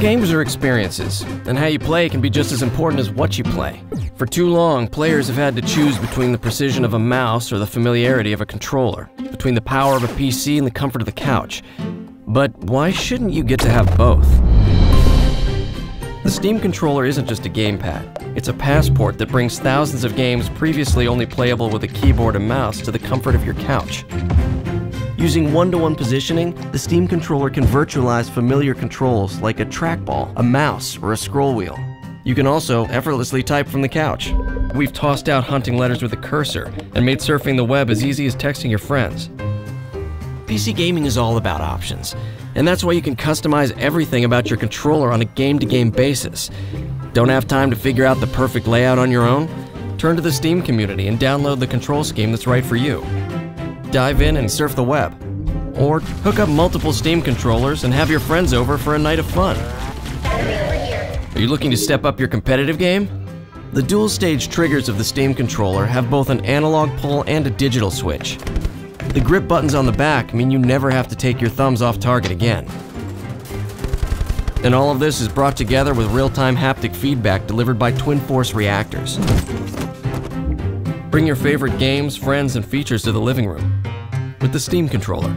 Games are experiences, and how you play can be just as important as what you play. For too long, players have had to choose between the precision of a mouse or the familiarity of a controller, between the power of a PC and the comfort of the couch. But why shouldn't you get to have both? The Steam controller isn't just a gamepad. It's a passport that brings thousands of games previously only playable with a keyboard and mouse to the comfort of your couch. Using one-to-one positioning, the Steam controller can virtualize familiar controls like a trackball, a mouse, or a scroll wheel. You can also effortlessly type from the couch. We've tossed out hunting letters with a cursor and made surfing the web as easy as texting your friends. PC gaming is all about options, and that's why you can customize everything about your controller on a game-to-game basis. Don't have time to figure out the perfect layout on your own? Turn to the Steam community and download the control scheme that's right for you dive in and surf the web. Or hook up multiple Steam controllers and have your friends over for a night of fun. Are you looking to step up your competitive game? The dual stage triggers of the Steam controller have both an analog pull and a digital switch. The grip buttons on the back mean you never have to take your thumbs off target again. And all of this is brought together with real-time haptic feedback delivered by Twin Force reactors. Bring your favorite games, friends, and features to the living room with the Steam controller.